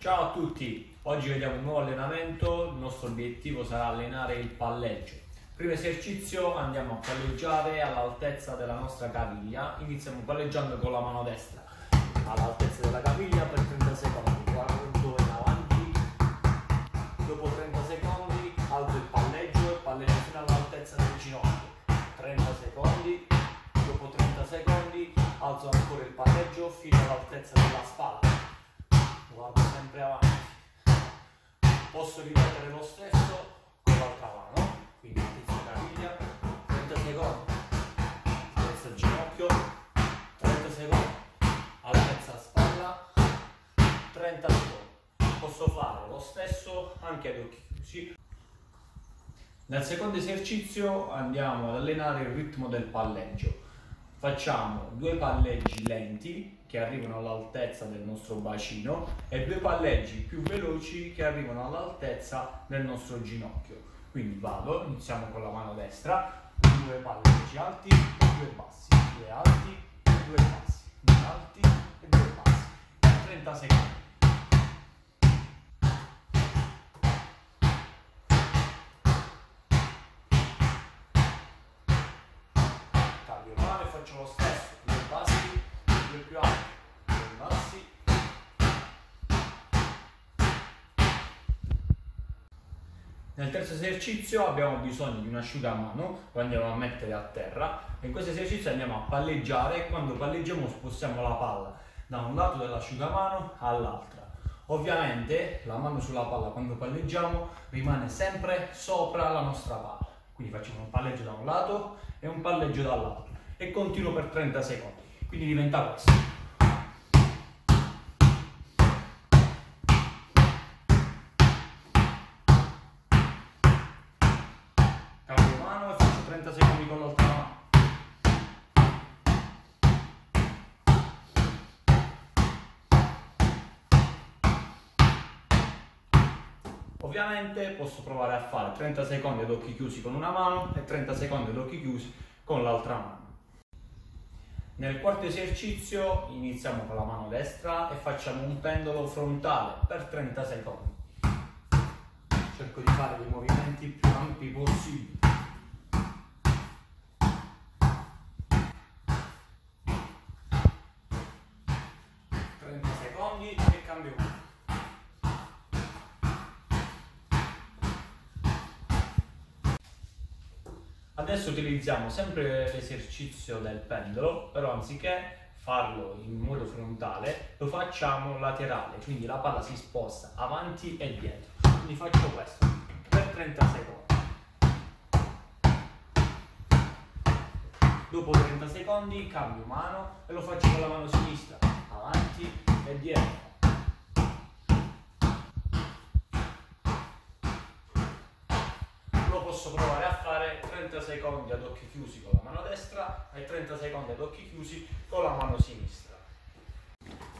Ciao a tutti, oggi vediamo un nuovo allenamento, il nostro obiettivo sarà allenare il palleggio. Primo esercizio andiamo a palleggiare all'altezza della nostra caviglia, iniziamo palleggiando con la mano destra. All'altezza della caviglia per 30 secondi, guardo in avanti, dopo 30 secondi alzo il palleggio e palleggio fino all'altezza del ginocchio, 30 secondi, dopo 30 secondi alzo ancora il palleggio fino all'altezza della spalla guardo sempre avanti. Posso ripetere lo stesso con l'altra mano, quindi inizio caviglia, 30 secondi, altezza al ginocchio, 30 secondi, altezza spalla, 30 secondi. Posso fare lo stesso anche ad occhi chiusi. Nel secondo esercizio andiamo ad allenare il ritmo del palleggio. Facciamo due palleggi lenti che arrivano all'altezza del nostro bacino e due palleggi più veloci che arrivano all'altezza del nostro ginocchio. Quindi vado, iniziamo con la mano destra, due palleggi alti e due bassi, due alti e due bassi, due alti e due bassi, per 30 secondi. Cambio mano e faccio lo stesso, due bassi, due più alti, due bassi. Nel terzo esercizio abbiamo bisogno di un asciugamano, lo andiamo a mettere a terra in questo esercizio andiamo a palleggiare e quando palleggiamo spostiamo la palla da un lato dell'asciugamano all'altra. Ovviamente la mano sulla palla quando palleggiamo rimane sempre sopra la nostra palla. Quindi facciamo un palleggio da un lato e un palleggio dall'altro e continuo per 30 secondi. Quindi diventa questo. Cambio mano e faccio 30 secondi con l'altra mano. Ovviamente posso provare a fare 30 secondi ad occhi chiusi con una mano e 30 secondi ad occhi chiusi con l'altra mano. Nel quarto esercizio iniziamo con la mano destra e facciamo un pendolo frontale per 30 secondi. Cerco di fare dei movimenti più ampi possibili. Secondi e cambio Adesso utilizziamo sempre l'esercizio del pendolo, però anziché farlo in modo frontale, lo facciamo laterale, quindi la palla si sposta avanti e dietro. Quindi faccio questo per 30 secondi. Dopo 30 secondi cambio mano e lo faccio con la mano sinistra, avanti e dietro. Lo posso provare a fare 30 secondi ad occhi chiusi con la mano destra e 30 secondi ad occhi chiusi con la mano sinistra.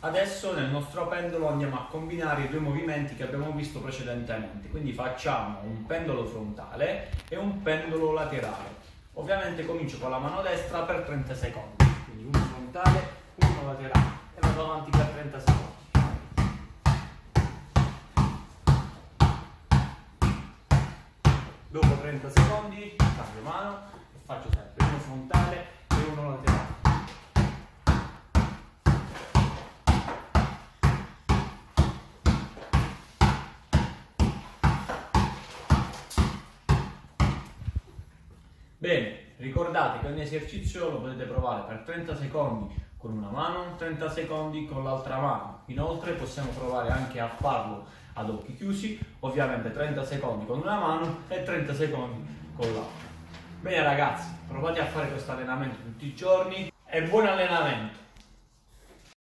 Adesso nel nostro pendolo andiamo a combinare i due movimenti che abbiamo visto precedentemente, quindi facciamo un pendolo frontale e un pendolo laterale. Ovviamente comincio con la mano destra per 30 secondi, quindi uno frontale, uno laterale e vado avanti per 30 secondi. Dopo 30 secondi cambio mano e faccio sempre uno frontale e uno laterale. Bene, ricordate che ogni esercizio lo potete provare per 30 secondi con una mano, 30 secondi con l'altra mano. Inoltre possiamo provare anche a farlo ad occhi chiusi, ovviamente 30 secondi con una mano e 30 secondi con l'altra. Bene ragazzi, provate a fare questo allenamento tutti i giorni e buon allenamento!